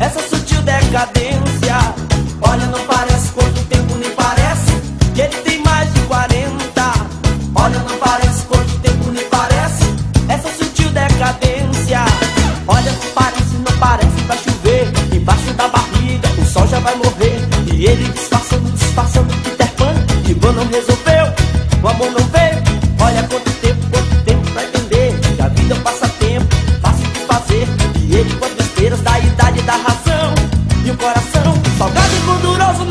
essa sutil decadência. Olha, não parece quanto tempo nem parece que ele tem mais de 40. Olha, não parece quanto tempo nem parece essa sutil decadência. Olha, não parece, não parece, vai chover embaixo da barriga, o sol já vai morrer e ele disfarçando, disfarçando Peter Pan e Van não resolveu, o amor não veio. Olha quanto tempo, quanto tempo pra entender que a vida é um passatempo fácil de fazer e ele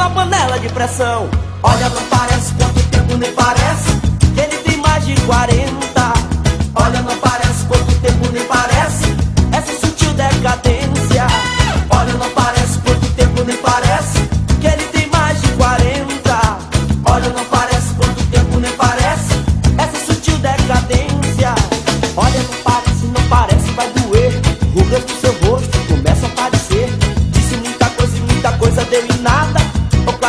panela de pressão. Olha, não parece, quanto tempo nem parece, que ele tem mais de 40. Olha, não parece, quanto tempo nem parece, essa sutil decadência. Olha, não parece, quanto tempo nem parece, que ele tem mais de 40. Olha, não parece, quanto tempo nem parece, essa sutil decadência. Olha, não parece, não parece, vai doer, rugas do seu rosto começam a aparecer. Disse muita coisa e muita coisa deu em nada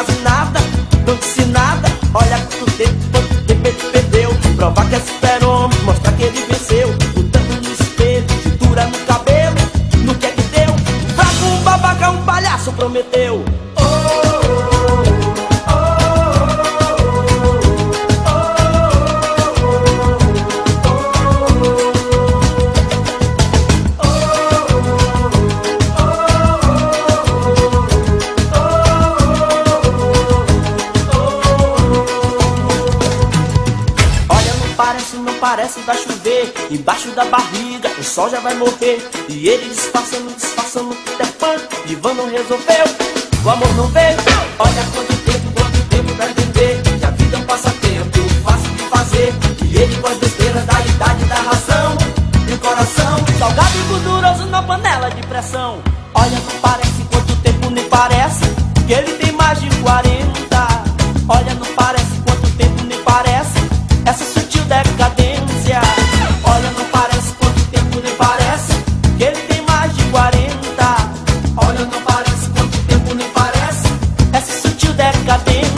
quase nada, não disse nada. Olha quanto tempo, quanto tempo ele perdeu. Provar que é super-homem, mostrar que ele venceu. Lutando no espelho, cintura no cabelo. No que é que deu? Fraco, um babaca, um palhaço prometeu. isso não parece vai chover. Embaixo da barriga o sol já vai morrer. E ele disfarçando, disfarçando Peter é Pan Ivan não resolveu, o amor não veio. Olha quanto tempo, quanto tempo vai entender Que a vida é um passatempo fácil de fazer. E ele com as besteiras da idade, da razão E o coração salgado e gorduroso na panela de pressão. Olha não parece, quanto tempo nem parece Que ele tem mais de 40 Fíjate